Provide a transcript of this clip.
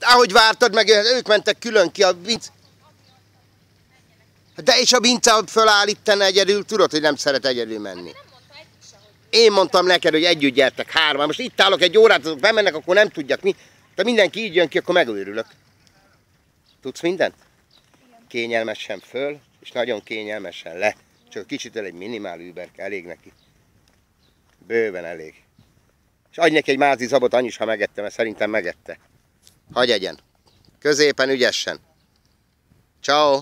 ahogy vártad meg, ők mentek külön ki a vinc... De és a vinca föláll itten egyedül, tudod, hogy nem szeret egyedül menni. Én mondtam neked, hogy együtt gyertek hárman. Most itt állok egy órát, azok bemennek, akkor nem tudjak mi. De mindenki így jön ki, akkor megőrülök. Tudsz mindent? Kényelmesen föl, és nagyon kényelmesen le. Csak kicsit el egy minimál überke, elég neki. Bőven elég. És adj neki egy mázi zabot, annyi ha megette, mert szerintem megette. Hagy egyen. Középen ügyesen. Ciao.